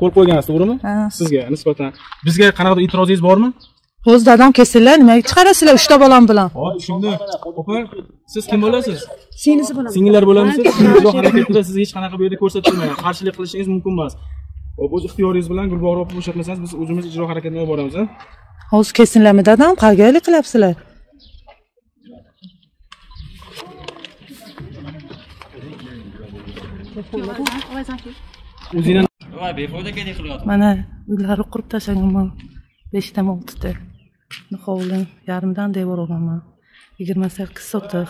qo'l qo'ygansiz to'g'rimi? Sizga nisbatan. Bizga qanaqadir e'tirozingiz bormi? O'zi dadam kelsinlar nimaga chiqarasizlar uchta bolam bilan. Hop tushundim. Opa siz kim bo'lasiz? Singlisi bo'laman singillar bo'lamisiz? Ijro harakatida siz hech qanaqa bu yerda ko'rsatilmagan qarshilik qilishingiz mumkin emas. Hop o'z ixtiyoringiz bilan gulbog'or opa bo'shatmasangiz biz o'zimiz ijro harakatini olib boramiz a hozir kelsinlarmi dadam qayerga qilyapsizlar o'zinglar voy befoyda keling qilyapti mana uylari qurib tashlaganman beshtami oltita. Hovli yarimdan devor olaman. Yigirma sakkiz sotix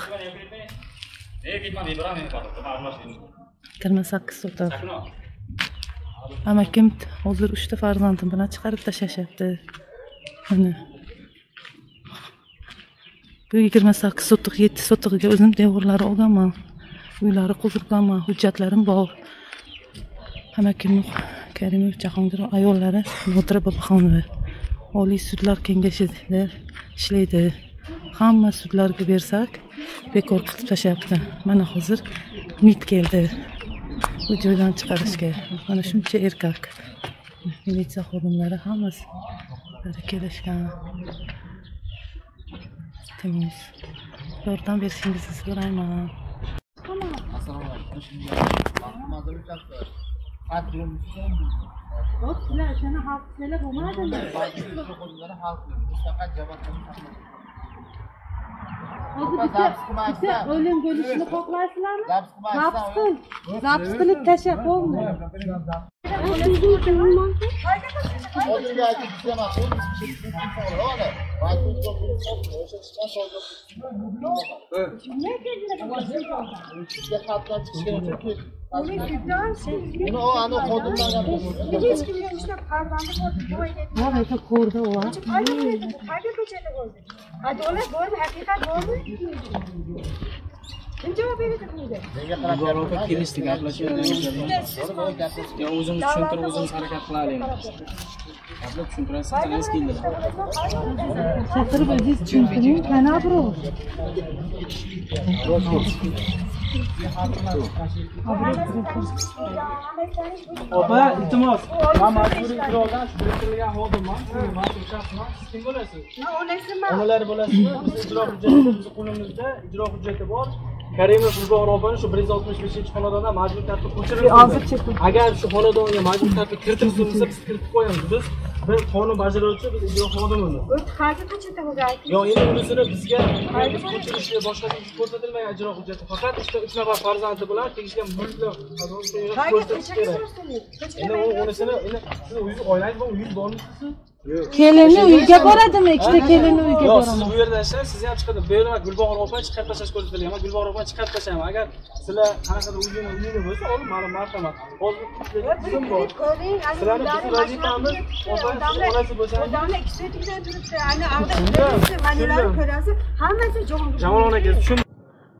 yigirma sakkiz sotix amakim hozir uchta farzandim bilan chiqarib tashlashyapti. Mana. Bu yigirma sakkiz sotix yetti sotixiga o'zim devorlari olganman uylari qurganman hujjatlarim bor hamakim karimov jahongir ayollari nodira boboxonova oliy sudlar kengashida ishlaydi. Hamma sudlarga bersak bekor qilib tashlayapti. Mana hozir umid keldi bu joydan chiqarishga. Mana shuncha erkak militsiya xodimlari hammasi kelishgan. Temiz. Yordam berishingizni so'rayman. Kadriyon Hüseyin. Ot bile seni halk söyle bunlar da mı? Bazı konuları halk. Bu sefer cevap konuşamaz. Hadi bize, bize ölüm görüşünü koklarsınlar mı? Zapskın. Zapskınlık teşebbü olmuyor. O'lim bo'lishini xohlaysizlarmi zapis qil zapis qilib tashlab bo'ldi hech kimga ishlab farzandi Orada ko'rdi u qayga ko'chada bo'ldi adolat bo'ldi haqiqat bo'ldi kim javob beradi bunga gulbog'or opa kelishdi gaplashyapti yo o'zimiz tushuntirib o'zimiz harakat qilaylik gaplab tushuntirasiz qanaqasi keldilar chaqirib o'zingiz tushuntiring qani birov opa iltimos. man majburiy ijrodan biriktirilgan xodimman siz mas'ul shaxsman siz kim bo'lasiz man onasiman onalar bo'lasizmi biz ijro hujjati qo'limizda ijro hujjati bor karimov gulbog'or opani shu bir yuz oltmish beshinchi xonadondan majburiy tartib ko'chirilsin agar shu xonadonga majburiy tartib kiritilsa biz kiritib qo'yamiz. Biz biz qonun bajaruvchi biz ijro xodimimiz qayga ko'chada bo'ldi ayting yo endi unisini bizga ko'chirishni boshqa ko'rsatilmagan ijro hujjati. Faqat ikkita uch nafar farzandi bilan tegishli mulklar ko'rsatish kerak endi unisini endi sizni uyingiz oilangiz bor uyingiz bormisiz siz kelinni uyga boradimi? Ikkita kelinni uyga yo'q siz bu yerda ishlang sizni ham chiqadi. Bu yerda gulbog'or opani chiqarib tashlash ko'rsatilgan gulbog'or opani chiqarib tashlayman agar sizlar qanaqadir uyini uyini bo'lsa olib ma'lum marhamat hozir tizim bor. sizlarni bizni vazifamiz opangiz onasi bo'lsangiz odamlar ikki soatlikdan turibdi. Ana ag'dab manularni ko'rasiz. Hammasi jamolxon aka tushun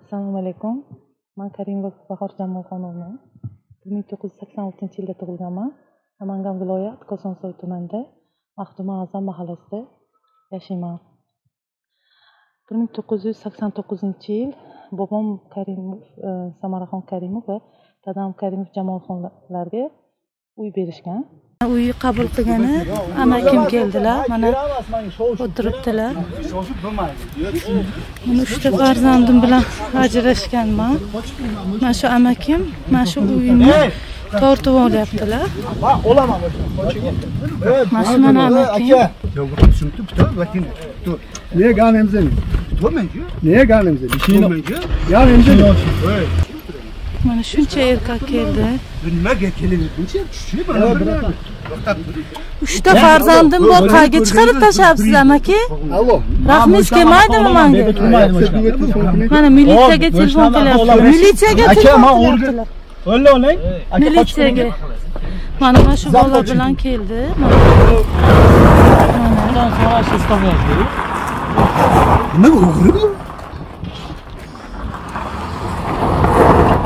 assalomu alaykum. Man karimova bahor jamolxonova bir ming to'qqiz yuz sakson oltinchi yilda tug'ilganman. Namangan viloyat kosonsoy tumanida maxduma azam mahallasida yashayman. bir ming to'qqiz yuz sakson to'qqizinchi yil bobom karimov e, samaraxon karimov va dadam karimov jamolxonlarga uy berishgan. Uy qabul qilgani amakim keldilar? Mana o'tiribdilar. Mana uchta farzandim bilan ajrashganman. Mana shu amakim mana shu uyni tortib olyaptilar mana shu mana? Bir şey yok. Ganemize mi? mana shuncha erkak keldi Nimaga kelyapti? Uchta farzandim bor qayerga chiqarib tashlayapsiz amaki rahmingiz kelmaydimi manga mana militsiyaga telefon qilyapti militsiyaga telefon qilyaptilar o'lla oling militsiyaga mana mana shu bola bilan keldi mana undan so'rashni istamayapti Nima o'g'ri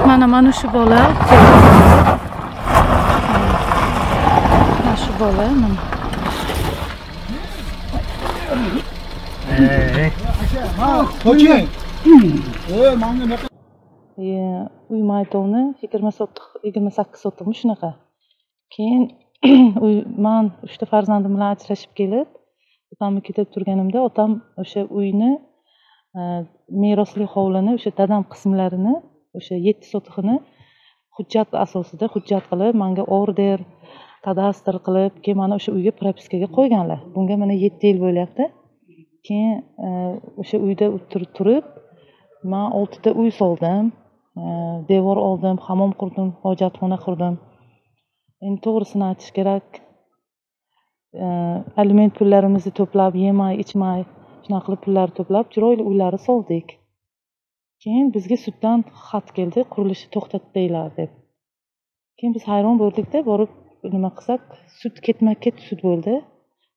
mana mana shu bola. Mana shu bola mana Qo'ching. E, uy yigirma sotix yigirma sakkiz sotikmi shunaqa keyin man uchta farzandim bilan ajrashib kelib otamnikida turganimda otam o'sha uyni merosli hovlini o'sha dadam qismlarini o'sha yetti sotixini hujjat asosida hujjat qilib manga order kadastr qilib keyin mana o'sha uyga propiskaga qo'yganlar bunga mana yetti yil bo'lyapti keyin o'sha uyda turib man oltita uy soldim Э, devor oldim hammom qurdim hojatxona qurdim. Endi to'g'risini aytish kerak. Э, Aliment pullarimizni to'plab yemay ichmay shunaqa qilib pullarni to'plab chiroyli uylarni soldik. Keyin bizga suddan xat keldi qurilishni to'xtatdinglar deb. Keyin biz hayron bo'ldikda borib nima qilsak sud ketma ket sud bo'ldi.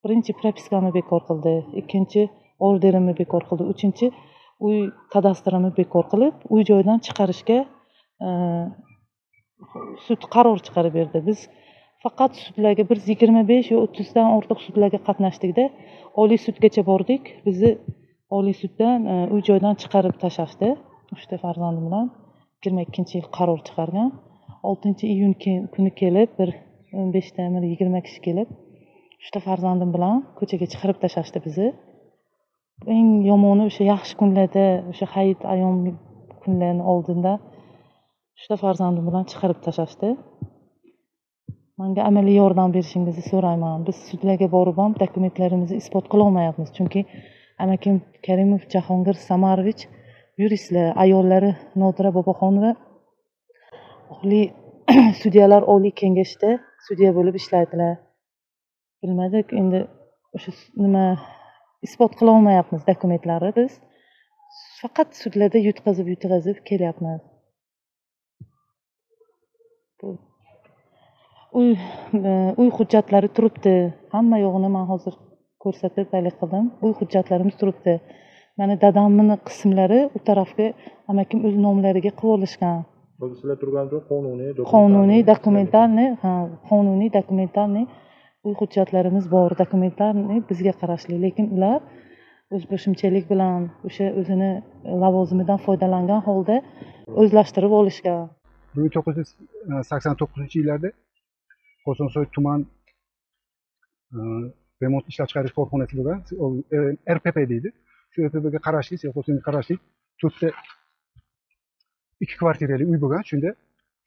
Birinchi propiskani bekor qildi ikkinchi orderimni bekor qildi uchinchi uy kadastrini bekor qilib uy joydan chiqarishga e, sud qaror chiqarib berdi. Biz faqat sudlarga bir yuz yigirma besh yo o'ttizdan ortiq sudlarga qatnashdikda oliy sudgacha bordik. Bizni oliy suddan e, uy joydan chiqarib tashlashdi. Uchta farzandim bilan yigirma ikkinchi yil qaror chiqargan. Oltinchi iyun kuni kelib bir o'n beshtami yigirma kishi kelib uchta farzandim bilan ko'chaga chiqarib tashlashdi bizni eng yomoni o'sha yaxshi kunlarda o'sha hayit ayyom kunlarini oldinda uchta farzandim bilan chiqarib tashlashdi. Manga amaliy yordam berishingizni so'rayman. Biz sudlarga borib ham dokumentlarimizni isbot qilolmayapmiz chunki amakim karimov jahongir samarovich yuristlar ayollari nodira boboxonova oliy sudyalar oliy kengashida sudya bo'lib ishlaydilar. Bilmadik endi o'sha nima isbot qilolmayapmiz dokumentlarni biz faqat sudlarda yutqazib yutqazib kelyapmiz. Uy e, uy hujjatlari turibdi. Hamma yo'g'ini man hozir ko'rsatib haligi qildim. Uy hujjatlarimiz turibdi. Mana dadamni qismlari u tarafga amakim o'z nomlariga qilib olishgan. Sizlar turgan joy qonuniy qonuniy dokumentalniy ha qonuniy dokumentalniy uy hujjatlarimiz bor dokumentlar bizga qarashli lekin ular o'zboshimchalik bilan o'sha o'zini lavozimidan foydalangan holda o'zlashtirib olishgan. bir ming to'qqiz yuz sakson to'qqizinchi yillarda qo'sonsoy tuman e, remont ishlab chiqarish korxonasi bo'lgan e, rpp deydi. Shu rppga qarashli sexosga qarashli to'rtta ikki kvartirali uy bo'lgan. Shunda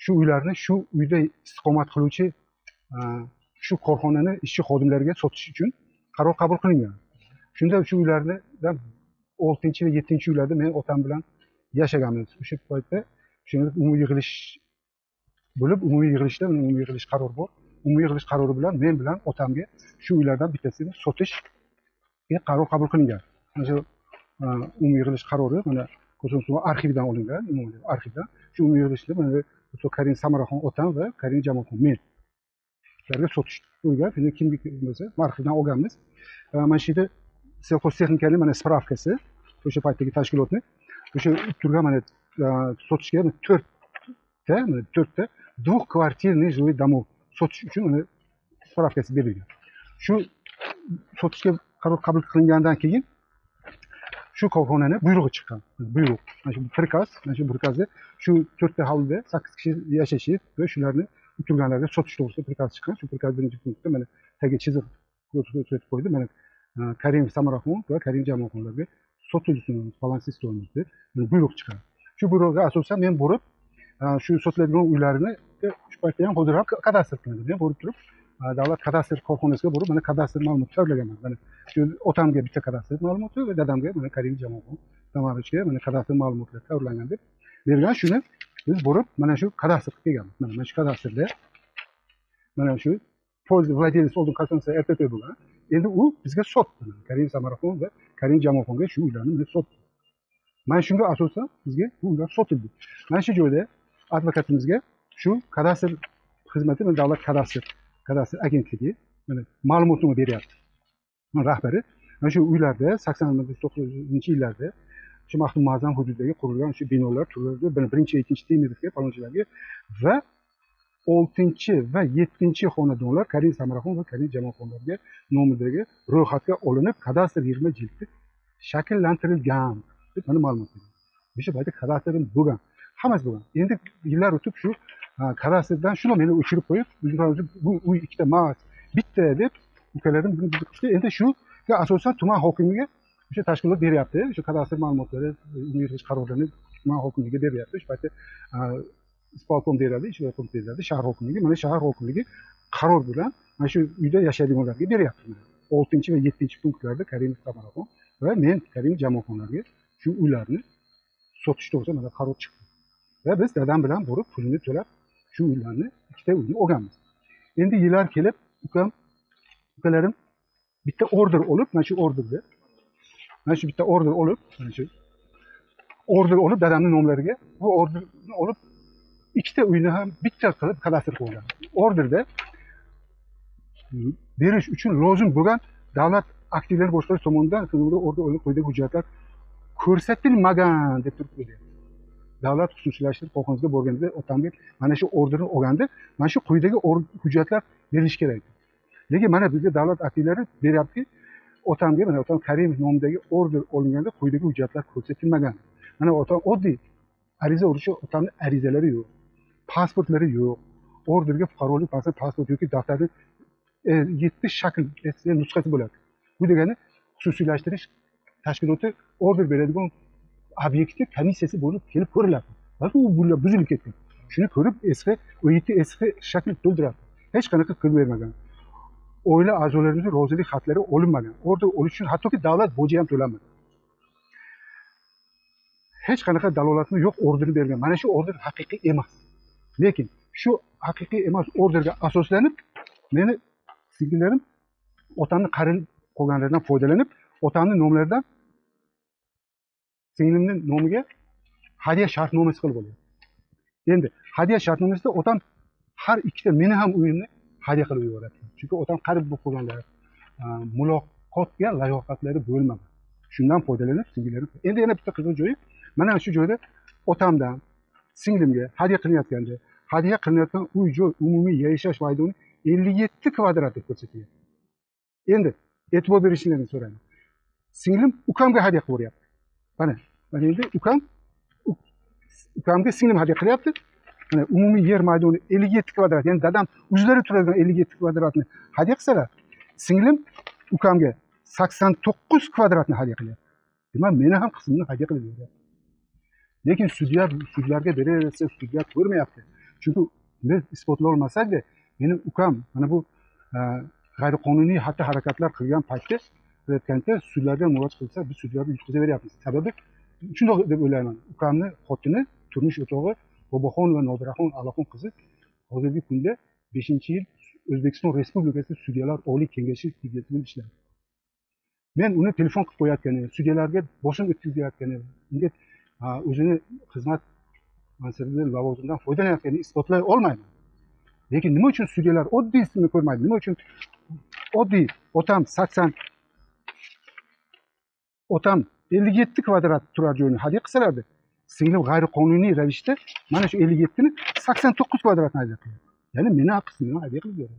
shu uylarni shu uyda istiqomat qiluvchi e, shu korxonani ishchi xodimlariga sotish uchun qaror qabul qilingan. Shunda shu uylardan oltinchi va yettinchi uylarda men otam bilan yashaganmiz. O'sha paytda shunda umumiy yig'ilish bo'lib umumiy yig'ilishda umumiy yig'ilish qarori bor. Umumiy yig'ilish qarori bilan men bilan otamga shu uylardan bittasini sotishga qaror qabul qilingan. Mana shu e, umumiy yig'ilish qarori mana ko'zim arxivdan olingan arxivdan. Shu umumiy yig'ilishda mana karim samaraxon otam va karim jamolxon men ularga sotish. Qo'ygan shunda kimga bo'lsa arxivdan olganmiz. Mana shu yerda sельхозтехникani mana spravkasi o'sha paytdagi tashkilotni o'sha turgan mana e, sotishga to'rtta mana to'rtta двухквартирный жилой домов sotish uchun uni spravkasi berilgan. Shu sotishga qaror qabul qilingandan keyin shu korxonani buyrug'i chiqqan buyruq mana shu prikaz mana shu prikazda shu to'rtta hovlida sakkiz kishi yashashi va shularni turganlarga sotish to'g'risida prikaz chiqqan shu prikaz birinchi punktda mana tagiga chiziq ko'rsatib qo'ydi mana e, karim samaraxon va karim jamolxonlarga sotilsin falonsiz deb buyruq chiqqan shu buyruqqa asosan men borib shu e, sotiladigan uylarini shu paytda ham hozir ham kadastr qilindi men borib turib davlat e, kadastr korxonasiga borib mana kadastr ma'lumot tayyorlaganman mana shu otamga bitta kadastr ma'lumoti va dadamga mana karim jamolxon samarovichga mana kadastr ma'lumotlari tayyorlangan deb bergan shuni biz borib mana shu kadastr qilib kelganmiz. Mana mana shu kadastrda mana shu владелец oldin korporatsiya rpp bo'lgan endi u bizga sotdi. Karim samarxon va karim jamolxonga shu uylarni sotdi mana shunga asosan bizga bu uylar sotildi. Mana shu joyda advokatimizga shu kadastr xizmati mana davlat kadastr kadastr agentligi mana ma'lumotnoma beryapti. Rahbari mana shu uylarda sakson to'qqizinchi yillarda shu maxdum muazzam hududidagi qurilgan shu binolar turlarga birinchi ikkinchi temirovga falonchilarga va oltinchi va yettinchi xonadonlar karim samaraxon va karim jamolxonlarga nomidagi ro'yxatga olinib kadastr yigirma jildda shakllantirilgan deb mana ma'lumot o'sha paytda kadastr bo'lgan hammasi bo'lgan endi yillar o'tib shu kadastrdan shuni meni o'chirib qo'yib bu uy ikkita mas bitta deb ukalarim buni endi shuga asosan tuman hokimiga o'sha tashkilot beryapti o'sha kadastr ma'lumotlari yuritish qarorlarini tuman hokimligiga beryapti shu paytda isполком beradi ijro komiteti beradi shahar hokimligi mana shahar hokimligi qaror bilan mana shu uyda yashaydiganlarga beryapti oltinchi va yettinchi punktlarda karimov qamaraxon va men karimov jamoaxonlarga shu uylarni sotish to'g'risida mana qaror chiqdi va biz dadam bilan borib pulini to'lab shu uylarni ikkita uyni olganmiz endi yillar kelib ukam ukalarim bitta order olib mana shu orderda mana shu bitta order olib mana shu order olib dadamni nomlariga bu orderni olib ikkita uyni ham bitta qilib kadastr qo'ygan orderda berish uchun lozim bo'lgan davlat aktivlari boshqarish tomonidan quyidagi hujjatlar ko'rsatilmagan deb turib davlat xususiylashtirib qo'qonga borganda otamga mana shu orderni olganda mana shu quyidagi hujjatlar berilishi kerak. Lekin mana bizga davlat aktivlari beryaptiki otamga mana otam karimov nomidagi order olinganda quyidagi hujjatlar ko'rsatilmagan. Mana otam oddiy ariza urishib otamni arizalari yo'q pasportlari yo'q orderga fuqarolik pasport yoki daftarni e, yetti shakl nusxasi bo'ladi. Bu degani xususiylashtirish tashkiloti order beradigan obyekti komissiyasi bo'lib kelib ko'riladi. Balki u buzilib ketgan. Shuni ko'rib eski yetti eski shakl to'ldiradi. Hech qanaqa qilib bermagan. Oila a'zolarimizni rozilik xatlari olinmagan order olish uchun hattoki davlat boji ham to'lanmagan hech qanaqa dalolatni yo'q orderni bergan mana shu order haqiqiy emas. Lekin shu haqiqiy emas orderga asoslanib meni singillarim otamni qarinib qolganlaridan foydalanib otamni nomlaridan singlimni nomiga hadya shartnomasi qilib olyapti endi hadya shartnomasida otam har ikkita meni ham uyimni hadya qilib yuboryapti chunki otam qarib bo'lib qolganlar e, muloqotga layoqatlari bo'lmagan shundan foydalanib singillarim endi yana bitta qiziq joyi. Mana shu joyda otamdan singlimga hadya qilinayotganda hadya qilinayotgan uy joy umumiy yashash maydoni ellik yetti kvadrat deb ko'rsatilgan. Endi e'tibor berishingizni so'rayman singlim ukamga hadya qilib yuboryapti mana mana endi ukam ukamga singlim hadya qilyapti. Umumiy yer maydoni ellik yetti kvadrat ya'ni dadam o'zlari turadigan ellik yetti kvadratni hadya qilsalar singlim ukamga sakson to'qqiz kvadratni hadya qilyapti demak meni ham qismimni hadya qilib beryapti lekin sudya sudlarga beraversa sudya ko'rmayapti. Chunki biz isbotlolmasakda meni ukam mana bu e, g'ayriqonuniy xatti harakatlar qilgan paytda qilayotganda sudlarga murojaat qilsa biz sudlarga yutqazaveryapmiz. Sababi shundoq deb o'ylayman. Ukamni xotini turmush o'rtog'i boboxon va nodiraxon alaxon qizi hozirgi kunda beshinchi yil o'zbekiston respublikasi sudyalar oliy kengashi sudyasi bo'lib ishlaydi men uni telefon qilib qo'yayotgani sudyalarga boshim o'tkazayotgani unga o'zini xizmat mansabidan lavozimdan foydalanayotganini isbotlay olmayman. Lekin nima uchun sudyalar oddiysini ko'rmaydi? Nima uchun oddiy otam sakson otam ellik yetti kvadrat turar joyni hadya qilsalardi? Singlim g'ayriqonuniy ravishda mana shu ellik yettini sakson to'qqiz kvadratni hadya ya'ni meni qismini hadya qilib beradi.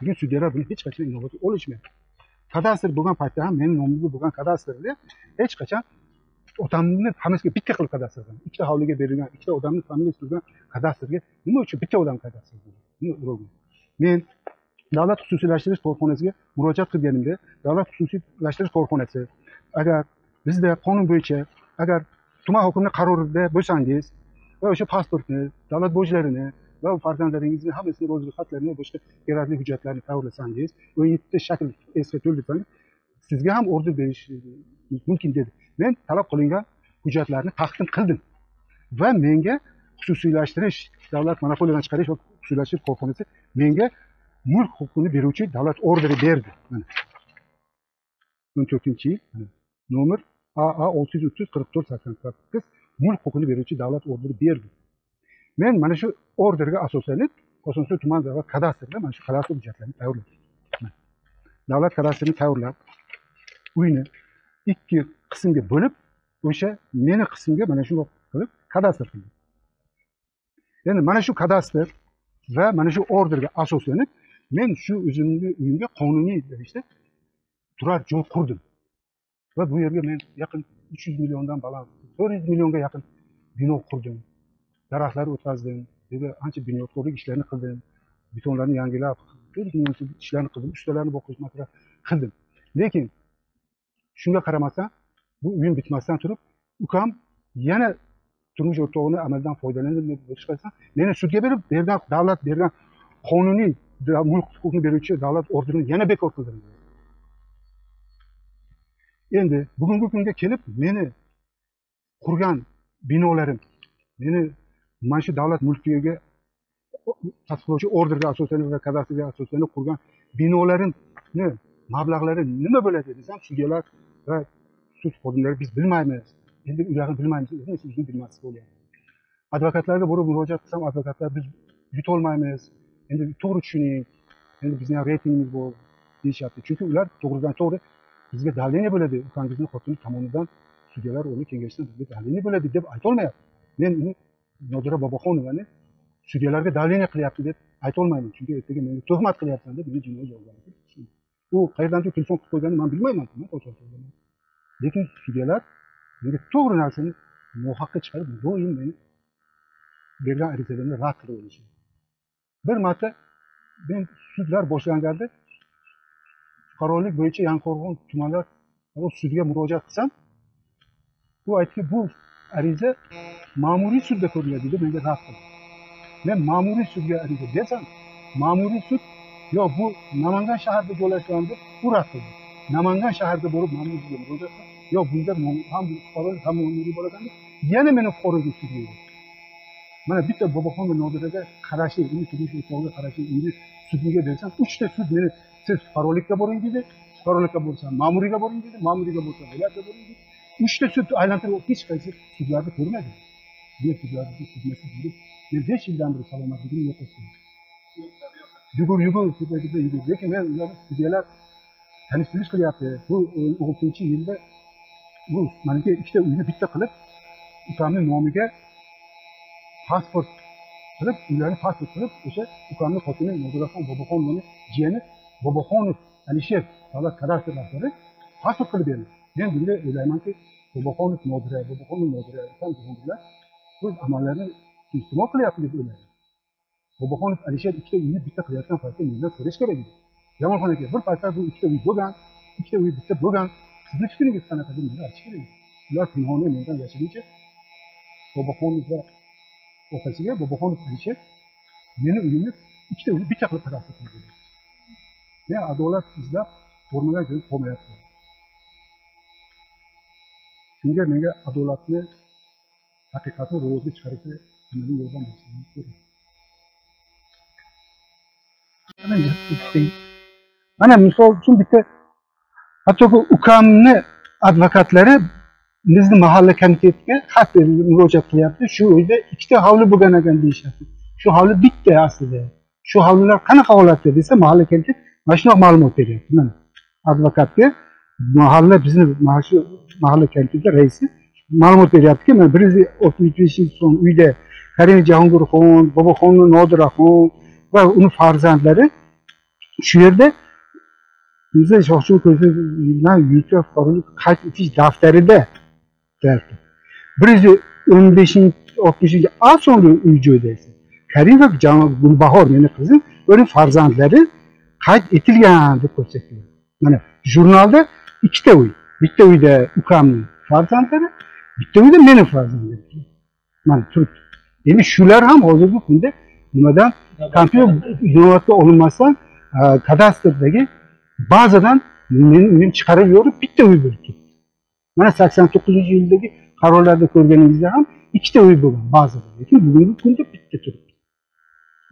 Lekin sudyalar buni hech qachon inobatga olishmaydi. Kadastr bo'lgan paytda ham meni nomimga bo'lgan kadastrda hech qachon otamni familiyasiga bitta qilib kadastr qilgan ikkita hovliga berilgan ikkita odamni familiyasi turgan kadastrga nima uchun bitta odam kadastr men davlat xususiylashtirish korxonasiga murojaat qilganimda davlat xususiylashtirish korxonasi agar bizda qonun bo'yicha agar tuman hokimi qarorida bo'lsangiz va o'sha pasportni davlat bojlarini va farzandlaringizni hammasini rozilik xatlarini boshqa kerakli hujjatlarni tayyorlasangiz o'n yettita shakl esga to'ldirsangiz sizga ham order berish e, mumkin dedi. Men talab qilingan hujjatlarni taqdim qildim va menga xususiylashtirish davlat monopoliyadan chiqarish va xususiylashtirish korxonasi menga mulk huquqini beruvchi davlat orderi berdi. Mana. O'n to'rtinchi yil. Nomer aa olti yuz o'ttiz qirq to'rt sakson sakkiz mulk huquqini beruvchi davlat orderi berdi men mana shu orderga asoslanib kosonsoy tuman davlat kadastrida mana shu kadastr hujjatlarini tayyorladim davlat kadastrini tayyorlab uyni ikki qismga bo'lib o'sha meni qismga mana shundoq qilib kadastr qildim endi mana shu kadastr va mana shu orderga asoslanib men shu o'zimni uyimga qonuniy ravishda turar joy qurdim va bu yerga men yaqin uch yuz milliondan baland to'rt yuz millionga yaqin bino qurdim. Daraxtlar o'tqazdim dedi ancha bunyodkorlik ishlarini qildim betonlarni yangilab ishlarni qildim ustalarni boqish masala qildim. Lekin shunga qaramasdan bu uyim bitmasdan turib ukam yana turmush o'rtog'ini deb chiqarsa meni sudga berib bu yerdan davlat bergan qonuniy mulk huquqini beruvchi davlat orderini yana bekor qildirdi endi bugungi kunga kelib meni qurgan binolarim meni mana shu davlat mulkiga tasdiqlovchi orderga asosan va kadastrga asosan qurgan binolarimni mablag'lari nima bo'ladi desam sudyalar va sud xodimlari biz bilmaymiz. Endi ularni bilmaymiz endi sizni bilmaslik bo'lyapti advokatlarga borib murojaat qilsam advokatlar biz yutolmaymiz. Endi to'g'ri tushuning. Endi bizni ham reytingimiz bor deyishyapti. Chunki ular to'g'ridan to'g'ri bizga davleniye bo'ladi ukangizni xotini tomonidan sudyalar uni kengashdan bizga davleniye bo'ladi deb aytolmayapti. Men uni nodira boboxonovani sudyalarga davleniya qilyapti deb aytolmayman. Chunki ertaga menga tuhmat qilyapsan deb meni jinoiy javobgarlikka u qayerdan telefon qilib qo'yganini man bilmayman. Lekin sudyalar menga to'g'ri narsani nohaqqa chiqarib doim meni bergan arizalarimni rad qilib bir marta men sudlar boshlanganda fuqarolik bo'yicha yangiqo'rg'on tumanlar sudiga murojaat qilsam u aytdiki bu ariza ma'muriy sudda ko'riladi deb menga rad qildi. Men ma'muriy sudga ariza bersam ma'muriy sud yo bu namangan shahrida joylashgan deb u rad qildi. Namangan shaharga borib ma'muriy sudga murojaat qilsam yo bunda ham fuqarolik ham ma'muriy bo'lagan deb yana meni fuqarolik sudga yubordi mana bitta boboxon va nodiraga qarashli uni turmush o'rtog'iga qarashli uyni sudiga bersam uchta sud meni siz fuqarolikka boring dedi. Fuqarolikka bo'lsam ma'muriyga boring dedi ma'muriyga bo'lsam viloyatga boring dedi. Uchta sud aylantirib hech qaysi sudlarni ko'rmadim men sudlarni sudmasiz yurib men besh yildan beri salomatligimni yo'qotdim yugur yugur tepa tepa yugur lekin men ularni sudyalar tanish qilyapti. Bu o'n oltinchi yilda bu maniki ikkita uyni bitta qilib ukamni nomiga pasport qilib uylarni pasport qilib o'sha ukamni xotini nodiraxon boboxon jiyani boboxonov alisher davlat kadastr rahbari pasport qilib berdi. Men bunga o'ylaymanki boboxonov nodira boboxonov nodira ukam o'z amallarini iste'mol qilyapti deb o'ylayman. Boboxonov alisher ikkita uyni bitta qilayotgan paytda mendan so'rash kerak edi. Jamolxon aka bir paytlar bu ikkita uy bo'lgan ikkita uy bitta bo'lgan. Sizni fikringiz qanaqa deb menga aytish kerak edi. Ular pinhona mendan yashirguncha boboxonov va opasiga boboxonov alisher meni uyimni ikkita uyni bitta qilib kadastr qilib berdi adolat izlab bo'lmagan joyi qolmayapti shunga menga adolatni haqiqatni ro'zga chiqarishga amaliy yordam kerak. Mana mana misol uchun bitta hattoki ukamni advokatlari bizni mahalla komitetiga xat berib murojaat qilyapti. Shu uyda ikkita hovli bo'lgan ekan deyishyapti shu hovli bitta aslida. Shu hovlilar qanaqa holatda desa mahalla komitet mana shunaqa ma'lumot beryapti mana advokatga mahalla bizni mana shu mahalla komiteti raisi ma'lumot beryaptiki mana bir yuz o'ttiz beshinchi so'm uyda karim jahongirxon boboxon nodiraxon va uni farzandlari shu yerda bizni shohsuv ko'zdan yurtga fuqarolik qayd etish daftarida deyapti bir yuz o'n beshinchi oltmishinchi a sonli uy joyda esa karimov janob gulbahor meni qizim uning farzandlari qayd etilgan deb ko'rsatilgan mana jurnalda ikkita uy. Bitta uyda ukamni farzandlari bitta uyda meni farzandlarim mana turibdi endi shular ham hozirgi kunda nimadan kompyuter inobatga olinmasdan e, kadastrdagi bazadan men chiqarib yuborib bitta uy bo'lib ketdi mana sakson to'qqizinchi yildagi qarorlarda ko'rganingizda ham ikkita uy bo'lgan ba'zida lekin bugungi kunda bitta turibdi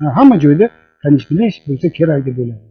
Ha, hamma joyda tanish bilish bo'lsa kerak deb o'ylayman